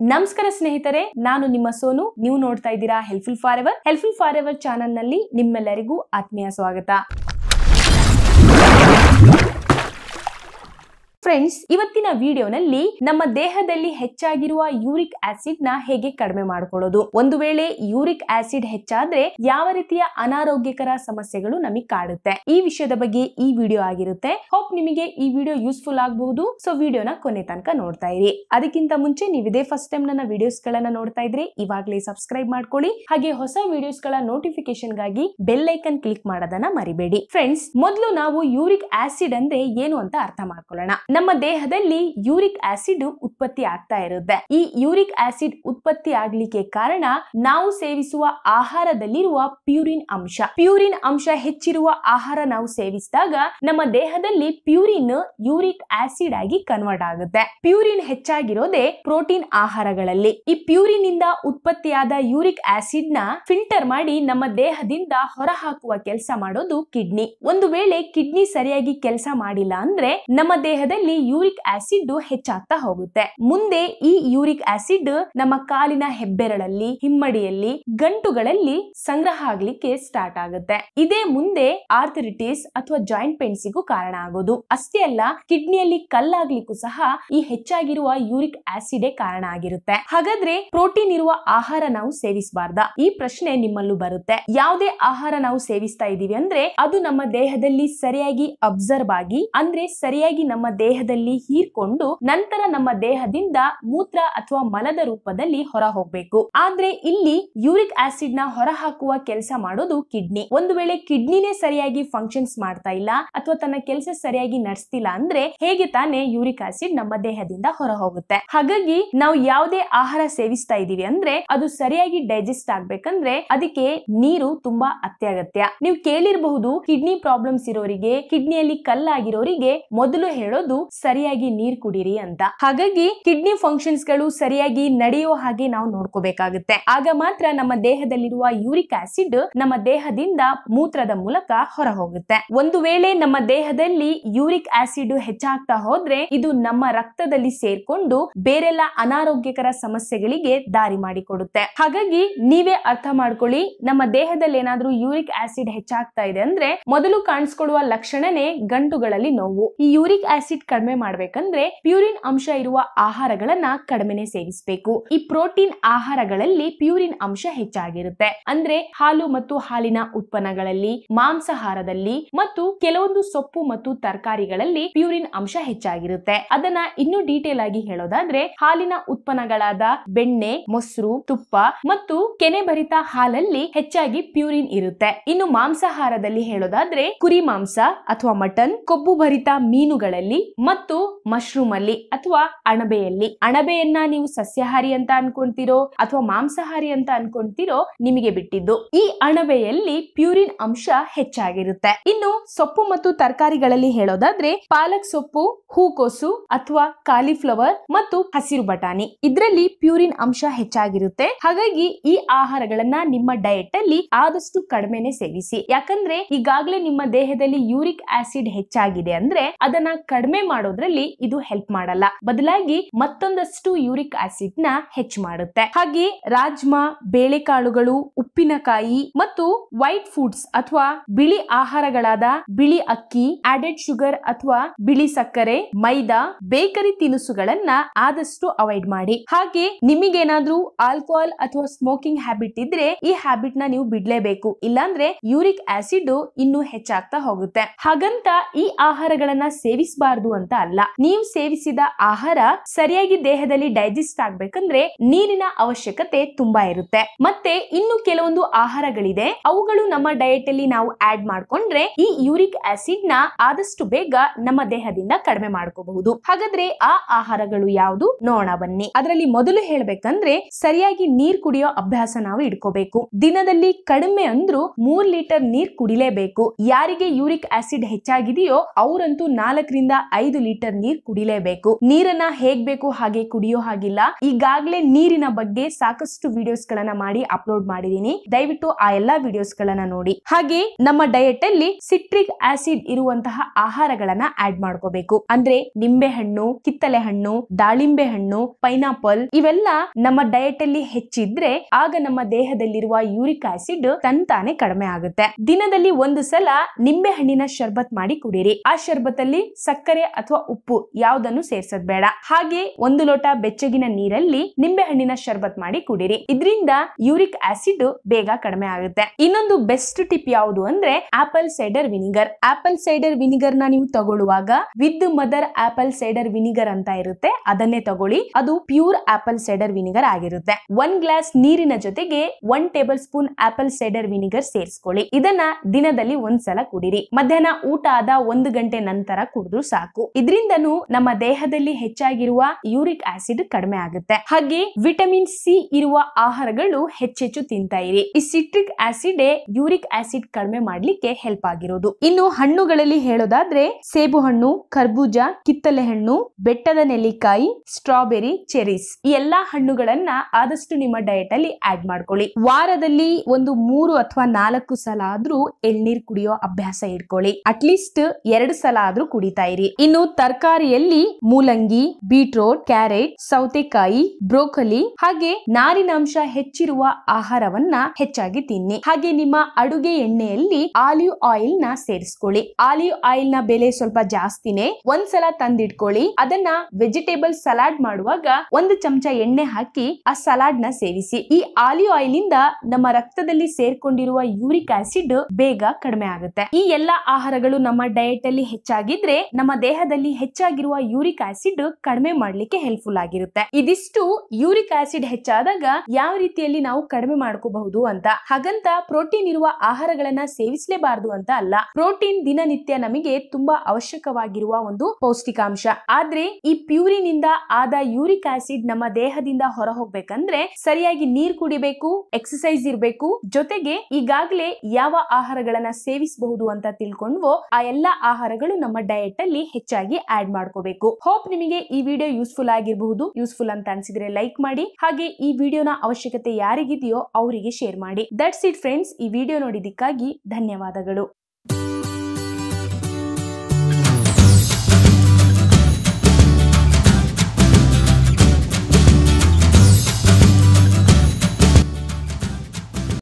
ನಮಸ್ಕಾರ ಸ್ನೇಹಿತರೆ, ನಾನು ನಿಮ್ಮ ಸೋನು. ನೀವು ನೋಡ್ತಾ ಇದ್ದೀರಾ helpful for ever helpful for ever ಚಾನಲ್ನಲ್ಲಿ ನಿಮ್ಮೆಲ್ಲರಿಗೂ ಆತ್ಮೀಯ ಸ್ವಾಗತ. ಫ್ರೆಂಡ್ಸ್ ಇವತ್ತಿನ ವಿಡಿಯೋನಲ್ಲಿ ನಮ್ಮ ದೇಹದಲ್ಲಿ ಹೆಚ್ಚಾಗಿರುವ ಯೂರಿಕ್ ಆಸಿಡ್ನ ಹೇಗೆ ಕಡಿಮೆ ಮಾಡಿಕೊಳ್ಳೋದು? ಒಂದು ವೇಳೆ ಯೂರಿಕ್ ಆಸಿಡ್ ಹೆಚ್ಚಾದ್ರೆ ಯಾವ ರೀತಿಯ ಅನಾರೋಗ್ಯಕರ ಸಮಸ್ಯೆಗಳು ನಮಗೆ ಕಾಡುತ್ತೆ? ಈ ವಿಷಯದ ಬಗ್ಗೆ ಈ ವಿಡಿಯೋ ಆಗಿರುತ್ತೆ. ಹೋಪ್ ನಿಮಗೆ ಈ ವಿಡಿಯೋ ಯೂಸ್ಫುಲ್ ಆಗಬಹುದು. ಸೊ ವಿಡಿಯೋನ ಕೊನೆ ತನಕ ನೋಡ್ತಾ ಇರಿ. ಅದಕ್ಕಿಂತ ಮುಂಚೆ ನೀವು ಇದೇ ಫಸ್ಟ್ ಟೈಮ್ ನನ್ನ ವಿಡಿಯೋಸ್ ಗಳನ್ನ ನೋಡ್ತಾ ಇದ್ರೆ ಇವಾಗಲೇ ಸಬ್ಸ್ಕ್ರೈಬ್ ಮಾಡ್ಕೊಳ್ಳಿ. ಹಾಗೆ ಹೊಸ ವಿಡಿಯೋಸ್ಗಳ ನೋಟಿಫಿಕೇಶನ್ಗಾಗಿ ಬೆಲ್ ಐಕನ್ ಕ್ಲಿಕ್ ಮಾಡೋದನ್ನ ಮರಿಬೇಡಿ. ಫ್ರೆಂಡ್ಸ್ ಮೊದಲು ನಾವು ಯೂರಿಕ್ ಆಸಿಡ್ ಅಂದ್ರೆ ಏನು ಅಂತ ಅರ್ಥ ಮಾಡ್ಕೊಳ್ಳೋಣ. ನಮ್ಮ ದೇಹದಲ್ಲಿ ಯೂರಿಕ್ ಆಸಿಡ್ ಉತ್ಪತ್ತಿ ಆಗ್ತಾ ಇರುತ್ತೆ. ಈ ಯೂರಿಕ್ ಆಸಿಡ್ ಉತ್ಪತ್ತಿ ಆಗ್ಲಿಕ್ಕೆ ಕಾರಣ ನಾವು ಸೇವಿಸುವ ಆಹಾರದಲ್ಲಿರುವ ಪ್ಯೂರಿನ್ ಅಂಶ. ಪ್ಯೂರಿನ್ ಅಂಶ ಹೆಚ್ಚಿರುವ ಆಹಾರ ನಾವು ಸೇವಿಸಿದಾಗ ನಮ್ಮ ದೇಹದಲ್ಲಿ ಪ್ಯೂರಿನ್ ಯೂರಿಕ್ ಆಸಿಡ್ ಆಗಿ ಕನ್ವರ್ಟ್ ಆಗುತ್ತೆ. ಪ್ಯೂರಿನ್ ಹೆಚ್ಚಾಗಿರೋದೇ ಪ್ರೋಟೀನ್ ಆಹಾರಗಳಲ್ಲಿ. ಈ ಪ್ಯೂರಿನ್ ಇಂದ ಉತ್ಪತ್ತಿಯಾದ ಯೂರಿಕ್ ಆಸಿಡ್ನ ಫಿಲ್ಟರ್ ಮಾಡಿ ನಮ್ಮ ದೇಹದಿಂದ ಹೊರಹಾಕುವ ಕೆಲಸ ಮಾಡೋದು ಕಿಡ್ನಿ. ಒಂದು ವೇಳೆ ಕಿಡ್ನಿ ಸರಿಯಾಗಿ ಕೆಲಸ ಮಾಡಿಲ್ಲ ಅಂದ್ರೆ ನಮ್ಮ ದೇಹದಲ್ಲಿ ಯೂರಿಕ್ ಆಸಿಡ್ ಹೆಚ್ಚಾಗ್ತಾ ಹೋಗುತ್ತೆ. ಮುಂದೆ ಈ ಯೂರಿಕ್ ಆಸಿಡ್ ನಮ್ಮ ಕಾಲಿನ ಹೆಬ್ಬೆರಳಲ್ಲಿ, ಹಿಮ್ಮಡಿಯಲ್ಲಿ, ಗಂಟುಗಳಲ್ಲಿ ಸಂಗ್ರಹ ಆಗ್ಲಿಕ್ಕೆ ಸ್ಟಾರ್ಟ್ ಆಗುತ್ತೆ. ಇದೇ ಮುಂದೆ ಆರ್ಥರಿಟಿಸ್ ಅಥವಾ ಜಾಯಿಂಟ್ ಪೇನ್ಸಿಗೂ ಕಾರಣ ಆಗೋದು. ಅಷ್ಟೇ ಅಲ್ಲ, ಕಿಡ್ನಿಯಲ್ಲಿ ಕಲ್ಲಾಗ್ಲಿಕ್ಕೂ ಸಹ ಈ ಹೆಚ್ಚಾಗಿರುವ ಯೂರಿಕ್ ಆಸಿಡೇ ಕಾರಣ ಆಗಿರುತ್ತೆ. ಹಾಗಾದ್ರೆ ಪ್ರೋಟೀನ್ ಇರುವ ಆಹಾರ ನಾವು ಸೇವಿಸಬಾರ್ದ? ಈ ಪ್ರಶ್ನೆ ನಿಮ್ಮಲ್ಲೂ ಬರುತ್ತೆ. ಯಾವುದೇ ಆಹಾರ ನಾವು ಸೇವಿಸ್ತಾ ಇದೀವಿ ಅಂದ್ರೆ ಅದು ನಮ್ಮ ದೇಹದಲ್ಲಿ ಸರಿಯಾಗಿ ಅಬ್ಸರ್ವ್ ಆಗಿ, ಅಂದ್ರೆ ಸರಿಯಾಗಿ ನಮ್ಮ ದೇಹದಲ್ಲಿ ಹೀರ್ಕೊಂಡು ನಂತರ ನಮ್ಮ ದೇಹದಿಂದ ಮೂತ್ರ ಅಥವಾ ಮಲದ ರೂಪದಲ್ಲಿ ಹೊರ ಹೋಗ್ಬೇಕು ಆದ್ರೆ ಇಲ್ಲಿ ಯೂರಿಕ್ ಆಸಿಡ್ನ ಹೊರ ಹಾಕುವ ಕೆಲಸ ಮಾಡೋದು ಕಿಡ್ನಿ. ಒಂದು ವೇಳೆ ಕಿಡ್ನಿನೇ ಸರಿಯಾಗಿ ಫಂಕ್ಷನ್ಸ್ ಮಾಡ್ತಾ ಇಲ್ಲ ಅಥವಾ ತನ್ನ ಕೆಲಸ ಸರಿಯಾಗಿ ನಡೆಸ್ತಿಲ್ಲ ಅಂದ್ರೆ ಹೇಗೆ ತಾನೇ ಯೂರಿಕ್ ಆಸಿಡ್ ನಮ್ಮ ದೇಹದಿಂದ ಹೊರ ಹೋಗುತ್ತೆ ಹಾಗಾಗಿ ನಾವು ಯಾವುದೇ ಆಹಾರ ಸೇವಿಸ್ತಾ ಇದೀವಿ ಅಂದ್ರೆ ಅದು ಸರಿಯಾಗಿ ಡೈಜೆಸ್ಟ್ ಆಗ್ಬೇಕಂದ್ರೆ ಅದಕ್ಕೆ ನೀರು ತುಂಬಾ ಅತ್ಯಗತ್ಯ. ನೀವು ಕೇಳಿರಬಹುದು ಕಿಡ್ನಿ ಪ್ರಾಬ್ಲಮ್ಸ್ ಇರೋರಿಗೆ, ಕಿಡ್ನಿಯಲ್ಲಿ ಕಲ್ಲಾಗಿರೋರಿಗೆ ಮೊದಲು ಹೇಳೋದು ಸರಿಯಾಗಿ ನೀರ್ ಕುಡಿರಿ ಅಂತ. ಹಾಗಾಗಿ ಕಿಡ್ನಿ ಫಂಕ್ಷನ್ಸ್ಗಳು ಸರಿಯಾಗಿ ನಡೆಯೋ ಹಾಗೆ ನಾವು ನೋಡ್ಕೋಬೇಕಾಗುತ್ತೆ. ಆಗ ಮಾತ್ರ ನಮ್ಮ ದೇಹದಲ್ಲಿರುವ ಯೂರಿಕ್ ಆಸಿಡ್ ನಮ್ಮ ದೇಹದಿಂದ ಮೂತ್ರದ ಮೂಲಕ ಹೊರ ಹೋಗುತ್ತೆ ಒಂದು ವೇಳೆ ನಮ್ಮ ದೇಹದಲ್ಲಿ ಯೂರಿಕ್ ಆಸಿಡ್ ಹೆಚ್ಚಾಗ್ತಾ ಹೋದ್ರೆ ಇದು ನಮ್ಮ ರಕ್ತದಲ್ಲಿ ಸೇರ್ಕೊಂಡು ಬೇರೆಲ್ಲ ಅನಾರೋಗ್ಯಕರ ಸಮಸ್ಯೆಗಳಿಗೆ ದಾರಿ ಮಾಡಿಕೊಡುತ್ತೆ. ಹಾಗಾಗಿ ನೀವೇ ಅರ್ಥ ಮಾಡ್ಕೊಳ್ಳಿ, ನಮ್ಮ ದೇಹದಲ್ಲಿ ಏನಾದ್ರೂ ಯೂರಿಕ್ ಆಸಿಡ್ ಹೆಚ್ಚಾಗ್ತಾ ಇದೆ ಅಂದ್ರೆ ಮೊದಲು ಕಾಣಿಸ್ಕೊಳ್ಳುವ ಲಕ್ಷಣನೇ ಗಂಟುಗಳಲ್ಲಿ ನೋವು. ಈ ಯೂರಿಕ್ ಆಸಿಡ್ ಕಡಿಮೆ ಮಾಡ್ಬೇಕಂದ್ರೆ ಪ್ಯೂರಿನ್ ಅಂಶ ಇರುವ ಆಹಾರಗಳನ್ನ ಕಡಿಮೆನೆ ಸೇವಿಸಬೇಕು. ಈ ಪ್ರೋಟೀನ್ ಆಹಾರಗಳಲ್ಲಿ ಪ್ಯೂರಿನ್ ಅಂಶ ಹೆಚ್ಚಾಗಿರುತ್ತೆ. ಅಂದ್ರೆ ಹಾಲು ಮತ್ತು ಹಾಲಿನ ಉತ್ಪನ್ನಗಳಲ್ಲಿ, ಮಾಂಸಾಹಾರದಲ್ಲಿ ಮತ್ತು ಕೆಲವೊಂದು ಸೊಪ್ಪು ಮತ್ತು ತರಕಾರಿಗಳಲ್ಲಿ ಪ್ಯೂರಿನ್ ಅಂಶ ಹೆಚ್ಚಾಗಿರುತ್ತೆ. ಅದನ್ನ ಇನ್ನೂ ಡೀಟೇಲ್ ಆಗಿ ಹೇಳೋದಾದ್ರೆ ಹಾಲಿನ ಉತ್ಪನ್ನಗಳಾದ ಬೆಣ್ಣೆ, ಮೊಸರು, ತುಪ್ಪ ಮತ್ತು ಕೆನೆಭರಿತ ಹಾಲಲ್ಲಿ ಹೆಚ್ಚಾಗಿ ಪ್ಯೂರಿನ್ ಇರುತ್ತೆ. ಇನ್ನು ಮಾಂಸಾಹಾರದಲ್ಲಿ ಹೇಳೋದಾದ್ರೆ ಕುರಿ ಮಾಂಸ ಅಥವಾ ಮಟನ್, ಕೊಬ್ಬು ಭರಿತ ಮೀನುಗಳಲ್ಲಿ ಮತ್ತು ಮಶ್ರೂಮ್ ಅಲ್ಲಿ ಅಥವಾ ಅಣಬೆಯಲ್ಲಿ. ಅಣಬೆಯನ್ನ ನೀವು ಸಸ್ಯಾಹಾರಿ ಅಂತ ಅನ್ಕೊಂತೀರೋ ಅಥವಾ ಮಾಂಸಾಹಾರಿ ಅಂತ ಅನ್ಕೊಂತೀರೋ ನಿಮಗೆ ಬಿಟ್ಟಿದ್ದು. ಈ ಅಣಬೆಯಲ್ಲಿ ಪ್ಯೂರಿನ್ ಅಂಶ ಹೆಚ್ಚಾಗಿರುತ್ತೆ. ಇನ್ನು ಸೊಪ್ಪು ಮತ್ತು ತರಕಾರಿಗಳಲ್ಲಿ ಹೇಳೋದಾದ್ರೆ ಪಾಲಕ್ ಸೊಪ್ಪು, ಹೂಕೋಸು ಅಥವಾ ಕಾಲಿಫ್ಲವರ್ ಮತ್ತು ಹಸಿರು ಬಟಾಣಿ. ಇದರಲ್ಲಿ ಪ್ಯೂರಿನ್ ಅಂಶ ಹೆಚ್ಚಾಗಿರುತ್ತೆ. ಹಾಗಾಗಿ ಈ ಆಹಾರಗಳನ್ನ ನಿಮ್ಮ ಡಯಟ್ ಅಲ್ಲಿ ಆದಷ್ಟು ಕಡಿಮೆನೆ ಸೇವಿಸಿ. ಯಾಕಂದ್ರೆ ಈಗಾಗಲೇ ನಿಮ್ಮ ದೇಹದಲ್ಲಿ ಯೂರಿಕ್ ಆಸಿಡ್ ಹೆಚ್ಚಾಗಿದೆ ಅಂದ್ರೆ ಅದನ್ನ ಕಡಿಮೆ ಮಾಡೋದ್ರಲ್ಲಿ ಇದು ಹೆಲ್ಪ್ ಮಾಡಲ್ಲ. ಬದಲಾಗಿ ಮತ್ತೊಂದಷ್ಟು ಯೂರಿಕ್ ಆಸಿಡ್ನ ಹೆಚ್ಚು ಮಾಡುತ್ತೆ. ಹಾಗೆ ರಾಜ್ಮಾ, ಬೇಳೆಕಾಳುಗಳು, ಉಪ್ಪಿನಕಾಯಿ ಮತ್ತು ವೈಟ್ ಫುಡ್ಸ್ ಅಥವಾ ಬಿಳಿ ಆಹಾರಗಳಾದ ಬಿಳಿ ಅಕ್ಕಿ ಆಡೆಡ್ ಶುಗರ್ ಅಥವಾ ಬಿಳಿ ಸಕ್ಕರೆ, ಮೈದಾ, ಬೇಕರಿ ತಿನಿಸುಗಳನ್ನ ಆದಷ್ಟು ಅವಾಯ್ಡ್ ಮಾಡಿ. ಹಾಗೆ ನಿಮಗೇನಾದ್ರೂ ಆಲ್ಕೋಹಾಲ್ ಅಥವಾ ಸ್ಮೋಕಿಂಗ್ ಹ್ಯಾಬಿಟ್ ಇದ್ರೆ ಈ ಹ್ಯಾಬಿಟ್ನ ನೀವು ಬಿಡ್ಲೇಬೇಕು. ಇಲ್ಲಾಂದ್ರೆ ಯೂರಿಕ್ ಆಸಿಡ್ ಇನ್ನು ಹೆಚ್ಚಾಗ್ತಾ ಹೋಗುತ್ತೆ. ಹಾಗಂತ ಈ ಆಹಾರಗಳನ್ನ ಸೇವಿಸಬಾರದು ಅಂತ ಅಲ್ಲ. ನೀವು ಸೇವಿಸಿದ ಆಹಾರ ಸರಿಯಾಗಿ ದೇಹದಲ್ಲಿ ಡೈಜೆಸ್ಟ್ ಆಗ್ಬೇಕಂದ್ರೆ ನೀರಿನ ಅವಶ್ಯಕತೆ ತುಂಬಾ ಇರುತ್ತೆ. ಮತ್ತೆ ಇನ್ನು ಕೆಲವೊಂದು ಆಹಾರಗಳಿದೆ. ಅವುಗಳು ನಮ್ಮ ಡಯಟ್ ಅಲ್ಲಿ ನಾವು ಆಡ್ ಮಾಡ್ಕೊಂಡ್ರೆ ಈ ಯೂರಿಕ್ ಆಸಿಡ್ನ ಆದಷ್ಟು ಬೇಗ ನಮ್ಮ ದೇಹದಿಂದ ಕಡಿಮೆ ಮಾಡ್ಕೋಬಹುದು. ಹಾಗಾದ್ರೆ ಆ ಆಹಾರಗಳು ಯಾವುದು? ನೋಡೋಣ ಬನ್ನಿ. ಅದರಲ್ಲಿ ಮೊದಲು ಹೇಳ್ಬೇಕಂದ್ರೆ ಸರಿಯಾಗಿ ನೀರ್ ಕುಡಿಯೋ ಅಭ್ಯಾಸ ನಾವು ಇಟ್ಕೋಬೇಕು. ದಿನದಲ್ಲಿ ಕಡಿಮೆ ಅಂದ್ರೂ ಮೂರ್ ಲೀಟರ್ ನೀರ್ ಕುಡಿಲೇಬೇಕು. ಯಾರಿಗೆ ಯೂರಿಕ್ ಆಸಿಡ್ ಹೆಚ್ಚಾಗಿದೆಯೋ ಅವರಂತೂ ನಾಲ್ಕರಿಂದ ಐದು ಲೀಟರ್ ನೀರ್ ಕುಡಿಲೇಬೇಕು. ನೀರನ್ನ ಹೇಗ್ ಬೇಕು ಹಾಗೆ ಕುಡಿಯೋ ಹಾಗಿಲ್ಲ. ಈಗಾಗ್ಲೇ ನೀರಿನ ಬಗ್ಗೆ ಸಾಕಷ್ಟು ವಿಡಿಯೋಸ್ ಗಳನ್ನ ಮಾಡಿ ಅಪ್ಲೋಡ್ ಮಾಡಿದೀನಿ. ದಯವಿಟ್ಟು ಆ ಎಲ್ಲಾ ವಿಡಿಯೋಸ್ ಗಳನ್ನ ನೋಡಿ. ಹಾಗೆ ನಮ್ಮ ಡಯಟ್ ಅಲ್ಲಿ ಸಿಟ್ರಿಕ್ ಆಸಿಡ್ ಇರುವಂತಹ ಆಹಾರಗಳನ್ನ ಆಡ್ ಮಾಡ್ಕೋಬೇಕು. ಅಂದ್ರೆ ನಿಂಬೆ ಹಣ್ಣು ಕಿತ್ತಲೆ ಹಣ್ಣು ದಾಳಿಂಬೆ ಹಣ್ಣು ಪೈನಾಪಲ್ ಇವೆಲ್ಲ ನಮ್ಮ ಡಯಟ್ ಅಲ್ಲಿ ಹೆಚ್ಚಿದ್ರೆ ಆಗ ನಮ್ಮ ದೇಹದಲ್ಲಿರುವ ಯೂರಿಕ್ ಆಸಿಡ್ ತಂತಾನೆ ಕಡಿಮೆ ಆಗುತ್ತೆ. ದಿನದಲ್ಲಿ ಒಂದು ಸಲ ನಿಂಬೆ ಹಣ್ಣಿನ ಶರ್ಬತ್ ಮಾಡಿ ಕುಡಿರಿ. ಆ ಶರ್ಬತ್ತಲ್ಲಿ ಸಕ್ಕರೆ ಅಥವಾ ಉಪ್ಪು ಯಾವ್ದನ್ನು ಸೇರ್ಸದ್ ಬೇಡ. ಹಾಗೆ ಒಂದು ಲೋಟ ಬೆಚ್ಚಗಿನ ನೀರಲ್ಲಿ ನಿಂಬೆ ಹಣ್ಣಿನ ಶರ್ಬತ್ ಮಾಡಿ ಕುಡಿರಿ. ಇದರಿಂದ ಯೂರಿಕ್ ಆಸಿಡ್ ಬೇಗ ಕಡಿಮೆ ಆಗುತ್ತೆ. ಇನ್ನೊಂದು ಬೆಸ್ಟ್ ಟಿಪ್ ಯಾವುದು ಅಂದ್ರೆ apple cider vinegar. Apple cider ವಿನಿಗರ್ನ ನೀವು ತಗೊಳ್ಳುವಾಗ with mother apple cider vinegar ಅಂತ ಇರುತ್ತೆ. ಅದನ್ನೇ ತಗೊಳ್ಳಿ. ಅದು ಪ್ಯೂರ್ ಆಪಲ್ ಸೈಡರ್ ವಿನಿಗರ್ ಆಗಿರುತ್ತೆ. ಒನ್ ಗ್ಲಾಸ್ ನೀರಿನ ಜೊತೆಗೆ one tablespoon apple cider vinegar ಸೇರಿಸ್ಕೊಳ್ಳಿ. ಇದನ್ನ ದಿನದಲ್ಲಿ ಒಂದ್ಸಲ ಕುಡಿರಿ. ಮಧ್ಯಾಹ್ನ ಊಟ ಆದ ಒಂದು ಗಂಟೆ ನಂತರ ಕುಡಿದ್ರು ಸಾಕು. ಇದರಿಂದನೂ ನಮ್ಮ ದೇಹದಲ್ಲಿ ಹೆಚ್ಚಾಗಿರುವ ಯೂರಿಕ್ ಆಸಿಡ್ ಕಡಿಮೆ ಆಗುತ್ತೆ. ಹಾಗೆ ವಿಟಮಿನ್ ಸಿ ಇರುವ ಆಹಾರಗಳು ಹೆಚ್ಚೆಚ್ಚು ತಿಂತಾ ಇರಿ. ಈ ಸಿಟ್ರಿಕ್ ಆಸಿಡ್ ಯೂರಿಕ್ ಆಸಿಡ್ ಕಡಿಮೆ ಮಾಡ್ಲಿಕ್ಕೆ ಹೆಲ್ಪ್ ಆಗಿರೋದು. ಇನ್ನು ಹಣ್ಣುಗಳಲ್ಲಿ ಹೇಳೋದಾದ್ರೆ ಸೇಬು ಹಣ್ಣು, ಕರ್ಬೂಜ, ಕಿತ್ತಲೆ ಹಣ್ಣು, ಬೆಟ್ಟದ ನೆಲ್ಲಿಕಾಯಿ, ಸ್ಟ್ರಾಬೆರಿ, ಚೆರೀಸ್ ಈ ಎಲ್ಲಾ ಹಣ್ಣುಗಳನ್ನ ಆದಷ್ಟು ನಿಮ್ಮ ಡಯಟ್ ಅಲ್ಲಿ ಆಡ್ ಮಾಡ್ಕೊಳ್ಳಿ. ವಾರದಲ್ಲಿ ಒಂದು ಮೂರು ಅಥವಾ ನಾಲ್ಕು ಸಲ ಆದ್ರೂ ಎಳ್ನೀರ್ ಕುಡಿಯೋ ಅಭ್ಯಾಸ ಇಟ್ಕೊಳ್ಳಿ. ಅಟ್ಲೀಸ್ಟ್ ಎರಡು ಸಲ ಆದ್ರೂ ಕುಡಿತಾ ಇರಿ. ಇನ್ನು ತರಕಾರಿಯಲ್ಲಿ ಮೂಲಂಗಿ, ಬೀಟ್ರೋಟ್, ಕ್ಯಾರೆಟ್, ಸೌತೆಕಾಯಿ, ಬ್ರೋಕಲಿ ಹಾಗೆ ನಾರಿನಾಂಶ ಹೆಚ್ಚಿರುವ ಆಹಾರವನ್ನ ಹೆಚ್ಚಾಗಿ ತಿನ್ನಿ. ಹಾಗೆ ನಿಮ್ಮ ಅಡುಗೆ ಎಣ್ಣೆಯಲ್ಲಿ ಆಲಿವ್ ಆಯಿಲ್ನ ಸೇರಿಸ್ಕೊಳ್ಳಿ. ಆಲಿವ್ ಆಯಿಲ್ನ ಬೆಲೆ ಸ್ವಲ್ಪ ಜಾಸ್ತಿನೇ. ಒಂದ್ಸಲ ತಂದಿಟ್ಕೊಳ್ಳಿ. ಅದನ್ನ ವೆಜಿಟೇಬಲ್ ಸಲಾಡ್ ಮಾಡುವಾಗ ಒಂದು ಚಮಚ ಎಣ್ಣೆ ಹಾಕಿ ಆ ಸಲಾಡ್ನ ಸೇವಿಸಿ. ಈ ಆಲಿವ್ ಆಯಿಲ್ ಇಂದ ನಮ್ಮ ರಕ್ತದಲ್ಲಿ ಸೇರ್ಕೊಂಡಿರುವ ಯೂರಿಕ್ ಆಸಿಡ್ ಬೇಗ ಕಡಿಮೆ ಆಗುತ್ತೆ. ಈ ಎಲ್ಲಾ ಆಹಾರಗಳು ನಮ್ಮ ಡಯಟ್ ಅಲ್ಲಿ ಹೆಚ್ಚಾಗಿದ್ರೆ ನಮ್ಮ ದೇಹದಲ್ಲಿ ಹೆಚ್ಚಾಗಿರುವ ಯೂರಿಕ್ ಆಸಿಡ್ ಕಡಿಮೆ ಮಾಡ್ಲಿಕ್ಕೆ ಹೆಲ್ಪ್ಫುಲ್ ಆಗಿರುತ್ತೆ. ಇದಿಷ್ಟು ಯೂರಿಕ್ ಆಸಿಡ್ ಹೆಚ್ಚಾದಾಗ ಯಾವ ರೀತಿಯಲ್ಲಿ ನಾವು ಕಡಿಮೆ ಮಾಡ್ಕೋಬಹುದು ಅಂತ. ಹಾಗಂತ ಪ್ರೋಟೀನ್ ಇರುವ ಆಹಾರಗಳನ್ನ ಸೇವಿಸಲೇಬಾರದು ಅಂತ ಅಲ್ಲ. ಪ್ರೋಟೀನ್ ದಿನನಿತ್ಯ ನಮಗೆ ತುಂಬಾ ಅವಶ್ಯಕವಾಗಿರುವ ಒಂದು ಪೌಷ್ಟಿಕಾಂಶ. ಆದ್ರೆ ಈ ಪ್ಯೂರಿನಿಂದ ಆದ ಯೂರಿಕ್ ಆಸಿಡ್ ನಮ್ಮ ದೇಹದಿಂದ ಹೊರ ಹೋಗ್ಬೇಕಂದ್ರೆ ಸರಿಯಾಗಿ ನೀರ್ ಕುಡಿಬೇಕು ಎಕ್ಸಸೈಸ್ ಇರಬೇಕು. ಜೊತೆಗೆ ಈಗಾಗಲೇ ಯಾವ ಆಹಾರಗಳನ್ನ ಸೇವಿಸಬಹುದು ಅಂತ ತಿಳ್ಕೊಂಡ್ವೋ ಆ ಎಲ್ಲಾ ಆಹಾರಗಳು ನಮ್ಮ ಡಯಟ್ ಅಲ್ಲಿ ಹೆಚ್ಚಾಗಿ ಆಡ್ ಮಾಡ್ಕೋಬೇಕು. ಹೋಪ್ ನಿಮಗೆ ಈ ವಿಡಿಯೋ ಯೂಸ್ಫುಲ್ ಆಗಿರಬಹುದು. ಯೂಸ್ಫುಲ್ ಅಂತ ಅನ್ಸಿದ್ರೆ ಲೈಕ್ ಮಾಡಿ. ಹಾಗೆ ಈ ವಿಡಿಯೋನ ಅವಶ್ಯಕತೆ ಯಾರಿಗಿದೆಯೋ ಅವರಿಗೆ ಶೇರ್ ಮಾಡಿ. ದಟ್ಸ್ ಇಟ್ ಫ್ರೆಂಡ್ಸ್ ಈ ವಿಡಿಯೋ ನೋಡಿದ್ದಕ್ಕಾಗಿ ಧನ್ಯವಾದಗಳು.